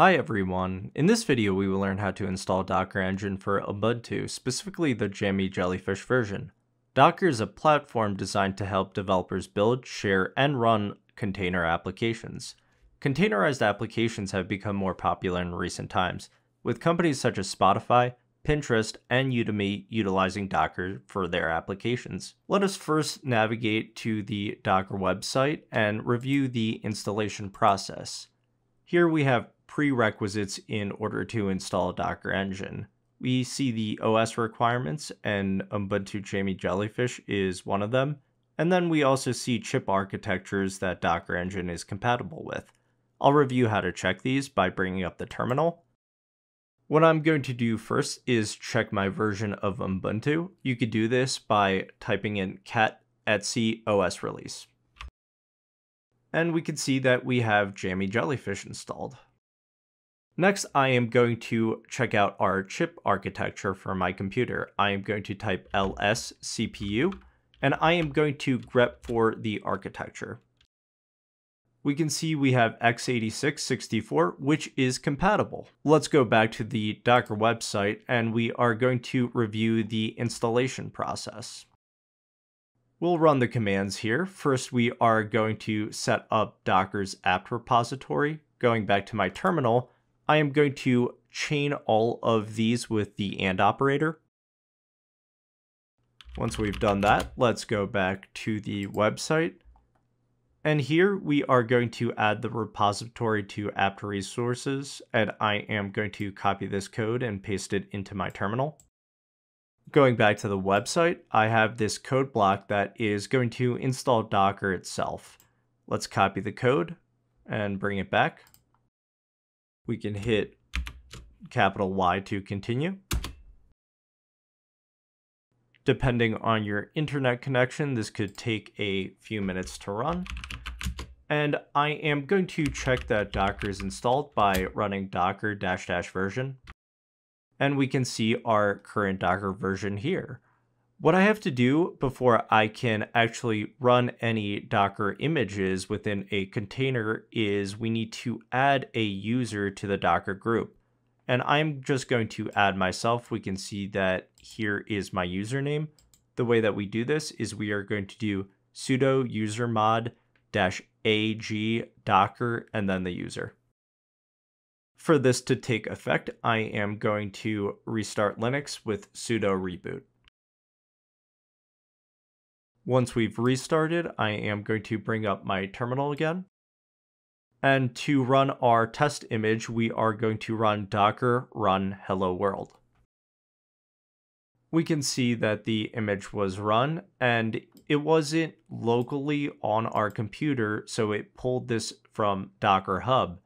Hi everyone, in this video we will learn how to install Docker Engine for Ubuntu, specifically the Jammy Jellyfish version. Docker is a platform designed to help developers build, share, and run container applications. Containerized applications have become more popular in recent times, with companies such as Spotify, Pinterest, and Udemy utilizing Docker for their applications. Let us first navigate to the Docker website and review the installation process. Here we have prerequisites in order to install Docker Engine. We see the OS requirements, and Ubuntu Jammy Jellyfish is one of them. And then we also see chip architectures that Docker Engine is compatible with. I'll review how to check these by bringing up the terminal. What I'm going to do first is check my version of Ubuntu. You could do this by typing in cat etc os release. And we can see that we have Jammy Jellyfish installed. Next, I am going to check out our chip architecture for my computer. I am going to type ls CPU, and I am going to grep for the architecture. We can see we have x86-64, which is compatible. Let's go back to the Docker website, and we are going to review the installation process. We'll run the commands here. First, we are going to set up Docker's apt repository. Going back to my terminal, I am going to chain all of these with the AND operator. Once we've done that, let's go back to the website. And here we are going to add the repository to apt resources, and I am going to copy this code and paste it into my terminal. Going back to the website, I have this code block that is going to install Docker itself. Let's copy the code and bring it back we can hit capital Y to continue. Depending on your internet connection, this could take a few minutes to run. And I am going to check that Docker is installed by running docker dash dash version. And we can see our current Docker version here. What I have to do before I can actually run any Docker images within a container is we need to add a user to the Docker group. And I'm just going to add myself. We can see that here is my username. The way that we do this is we are going to do sudo usermod dash ag docker and then the user. For this to take effect, I am going to restart Linux with sudo reboot. Once we've restarted, I am going to bring up my terminal again. And to run our test image, we are going to run docker run hello world. We can see that the image was run and it wasn't locally on our computer, so it pulled this from Docker Hub.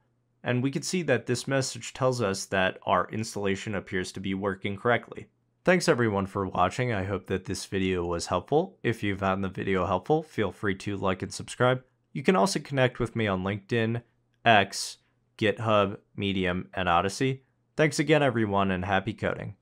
And we can see that this message tells us that our installation appears to be working correctly. Thanks everyone for watching. I hope that this video was helpful. If you found the video helpful, feel free to like and subscribe. You can also connect with me on LinkedIn, X, GitHub, Medium, and Odysee. Thanks again everyone and happy coding.